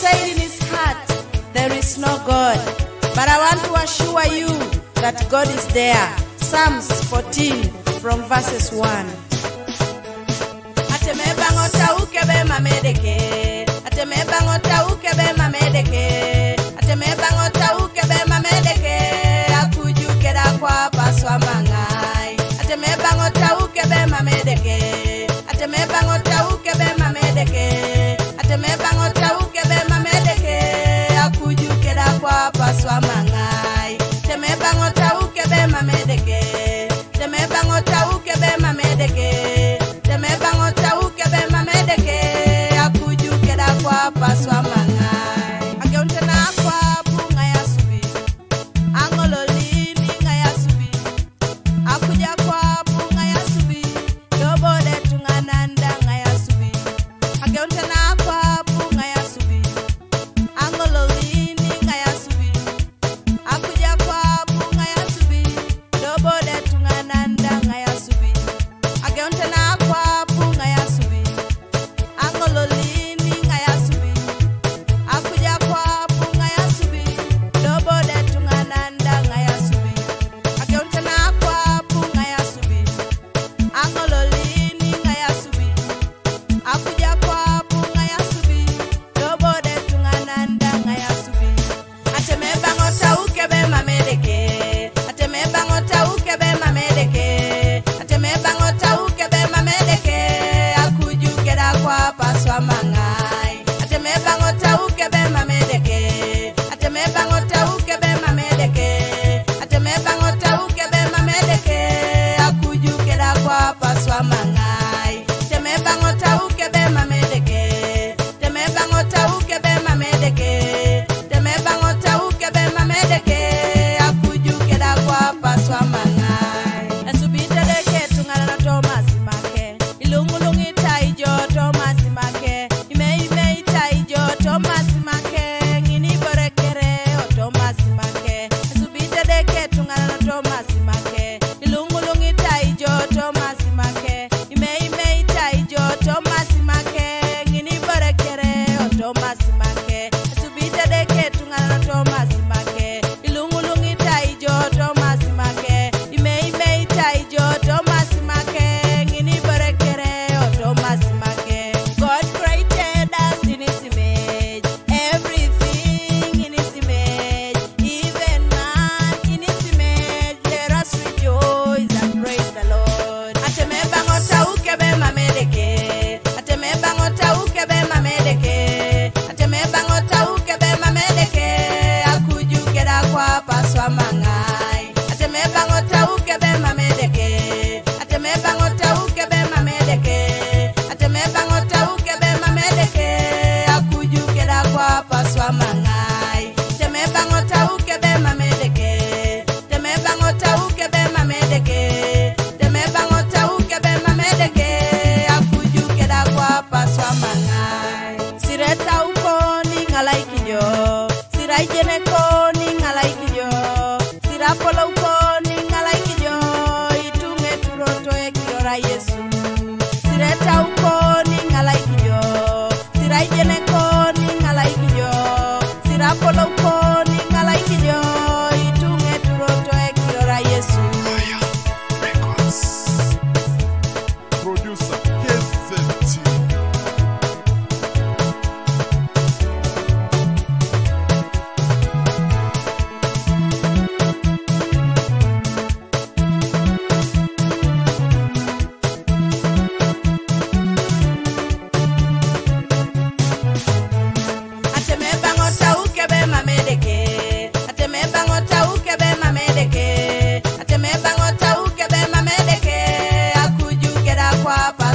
said in his heart, There is no God. But I want to assure you that God is there. Psalms 14 from verses 1. Mamedeke. Mamedeke. Akujukera kwa paswa mangai.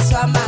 sua mão.